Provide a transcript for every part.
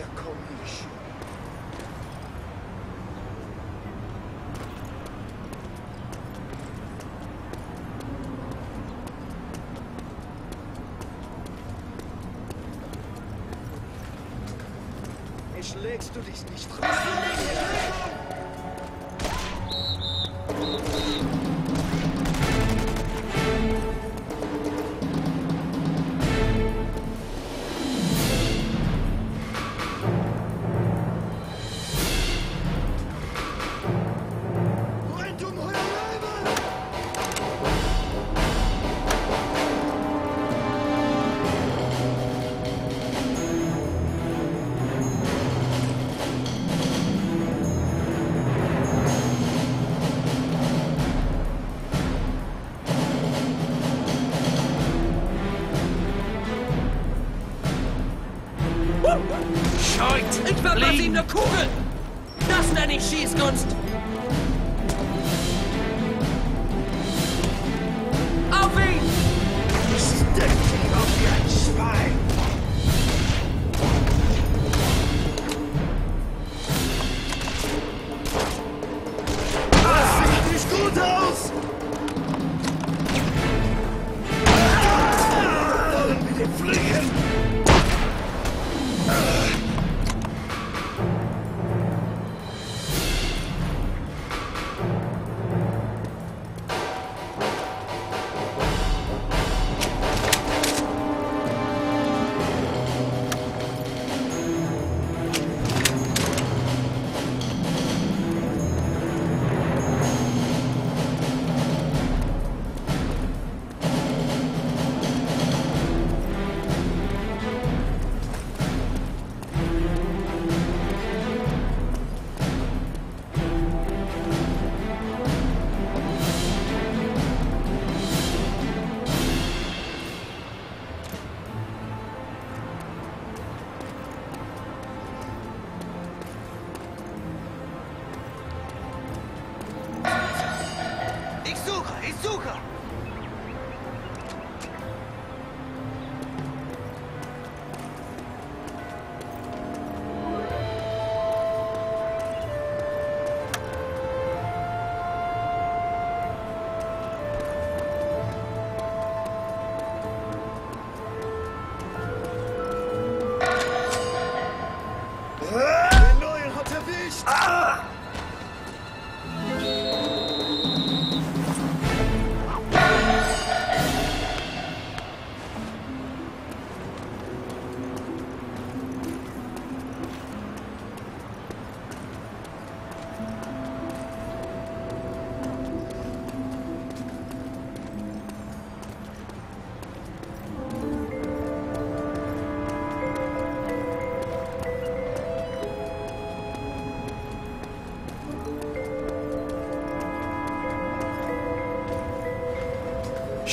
ja komisch. Schlägst du dich nicht raus? eine Kugel! Das nenne ich Schießgunst!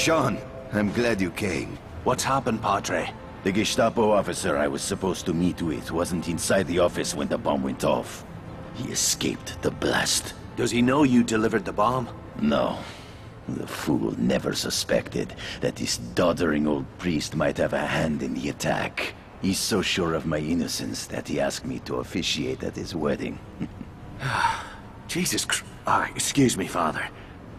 Sean, I'm glad you came. What's happened, Padre? The Gestapo officer I was supposed to meet with wasn't inside the office when the bomb went off. He escaped the blast. Does he know you delivered the bomb? No. The fool never suspected that this doddering old priest might have a hand in the attack. He's so sure of my innocence that he asked me to officiate at his wedding. Jesus Christ. Ah, excuse me, Father.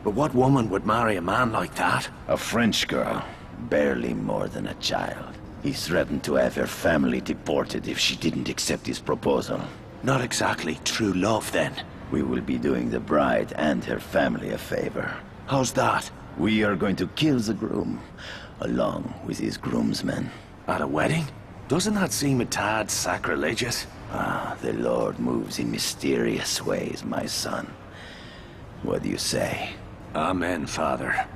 But what woman would marry a man like that? A French girl, barely more than a child. He threatened to have her family deported if she didn't accept his proposal. Not exactly true love, then. We will be doing the bride and her family a favor. How's that? We are going to kill the groom, along with his groomsmen. At a wedding? Doesn't that seem a tad sacrilegious? Ah, the Lord moves in mysterious ways, my son. What do you say? Amen, Father.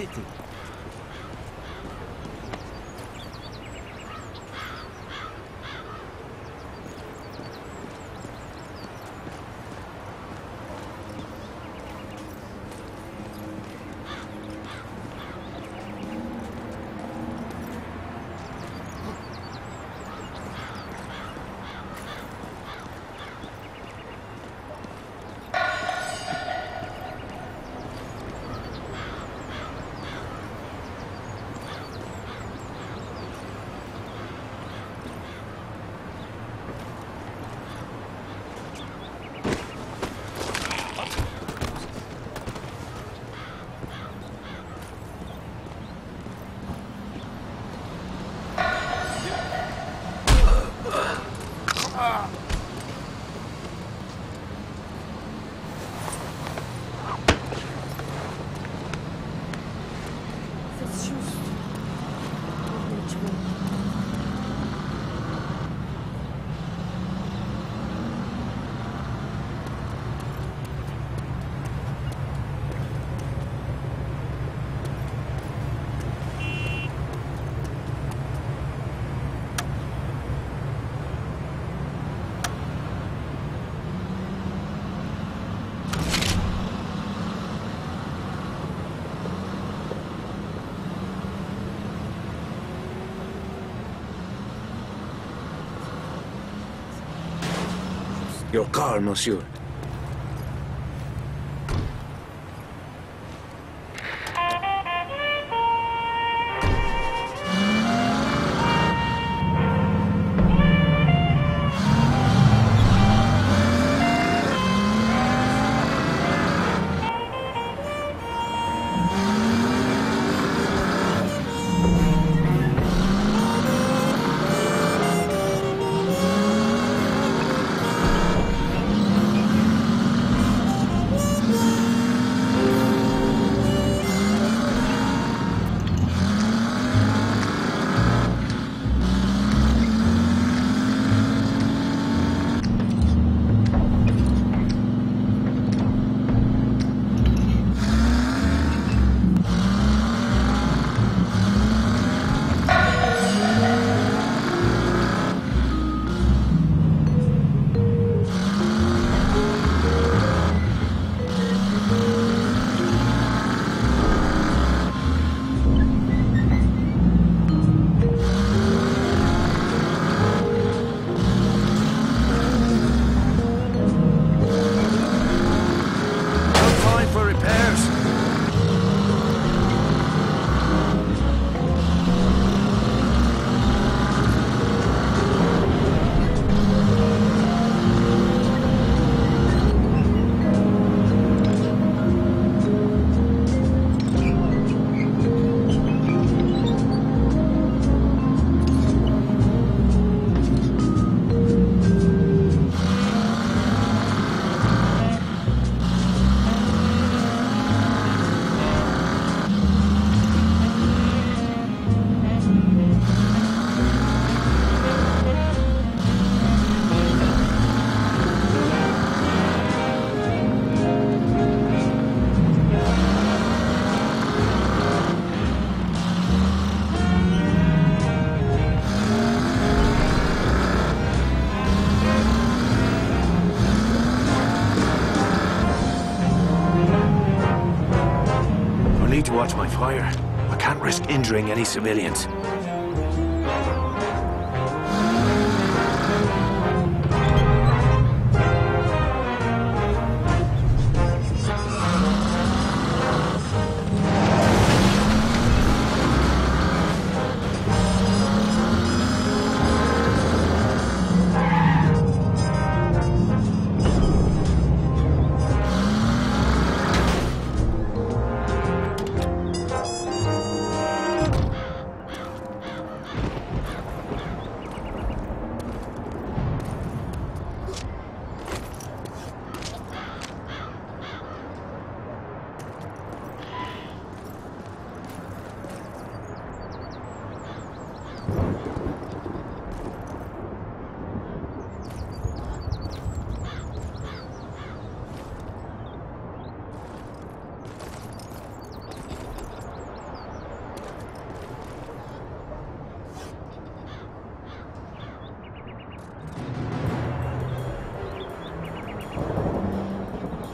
City. local, monsieur. Fire. I can't risk injuring any civilians.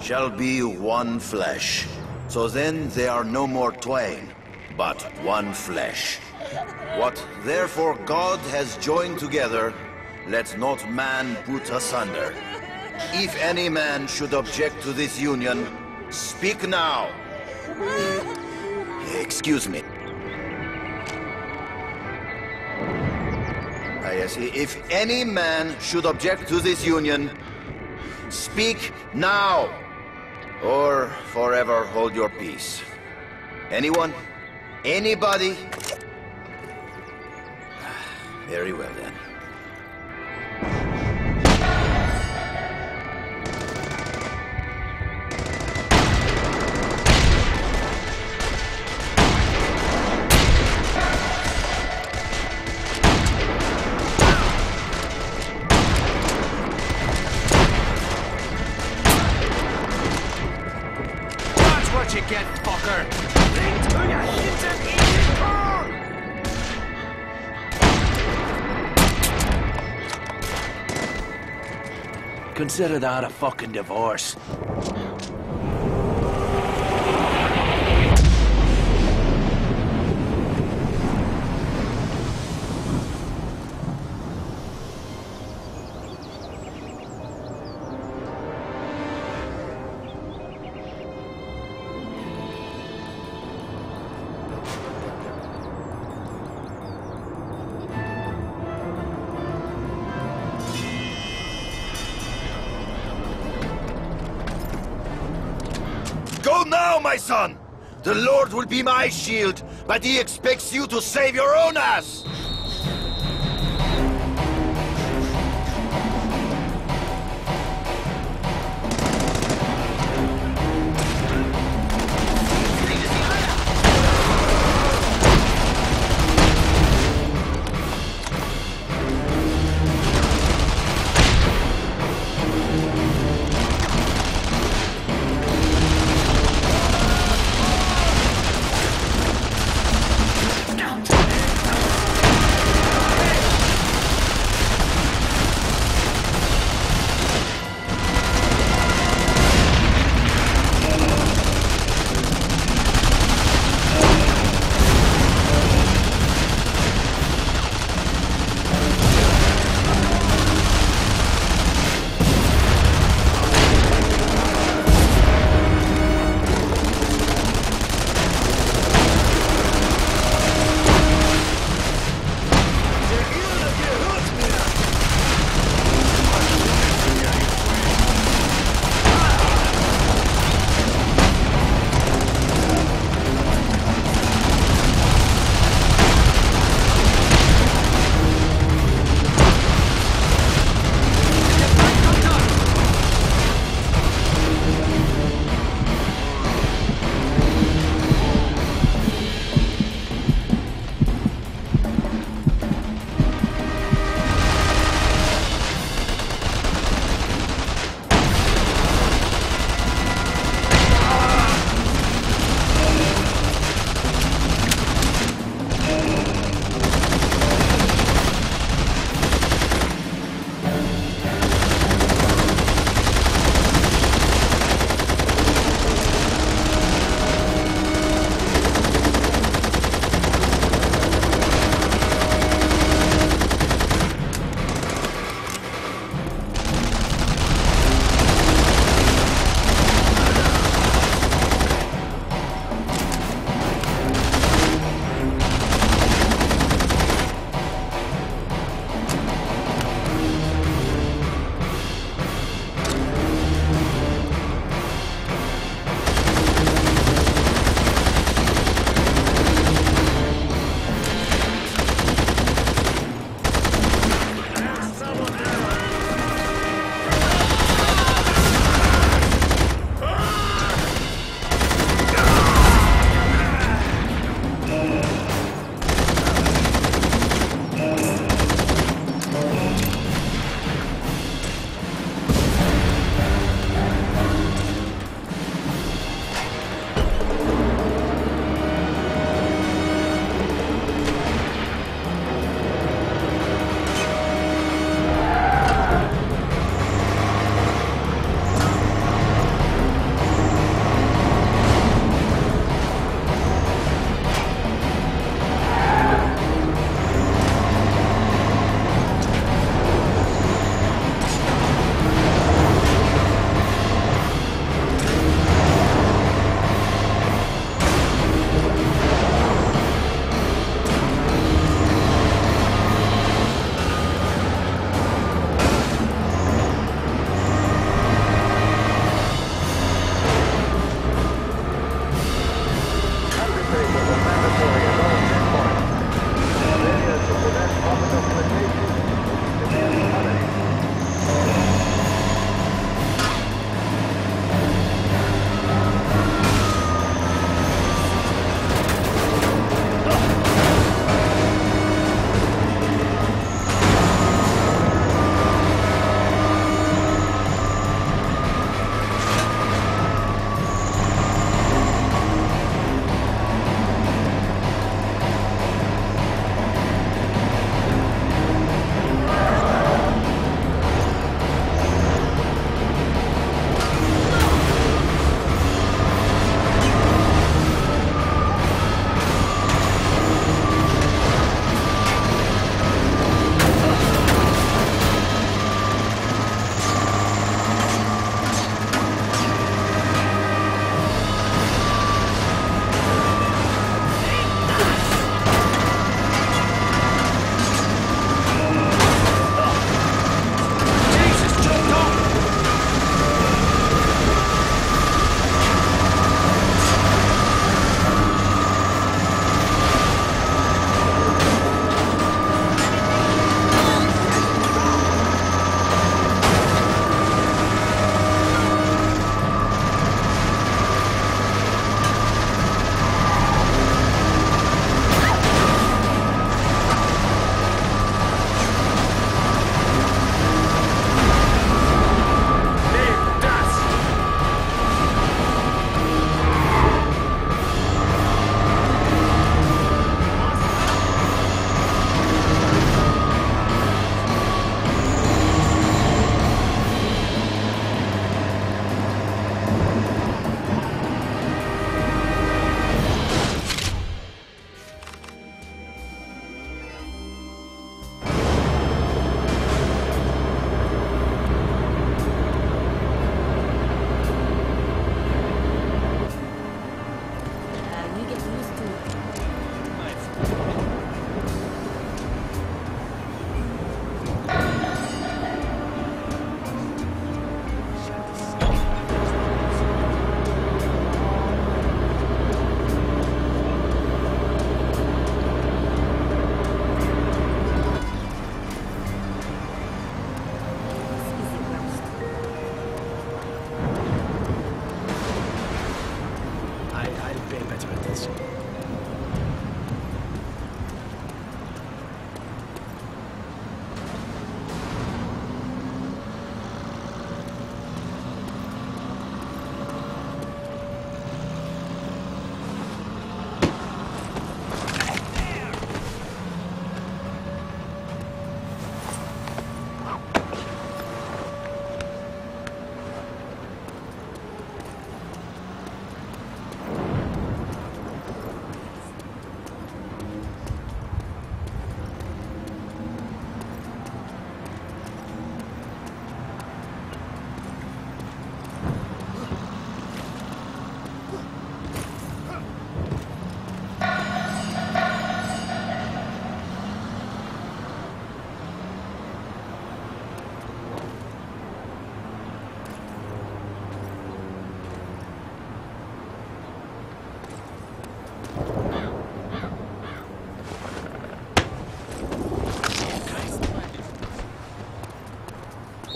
Shall be one flesh. So then they are no more twain, but one flesh. What therefore God has joined together, let not man put asunder. If any man should object to this union, speak now. Excuse me. Ah, yes, if any man should object to this union, speak now. Or forever hold your peace. Anyone? Anybody? Very well then. Consider that a fucking divorce. Will be my shield, but he expects you to save your own ass!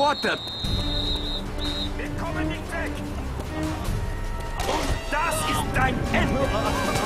What? Wir kommen nicht weg! Und das ist dein Ende!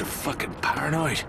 Are fucking paranoid.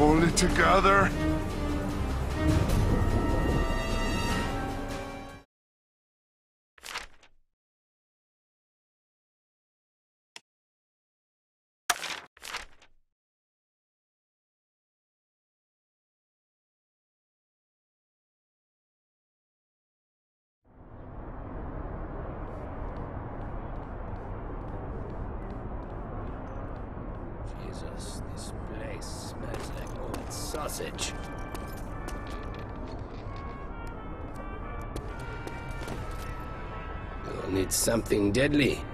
Hold it together. Something deadly.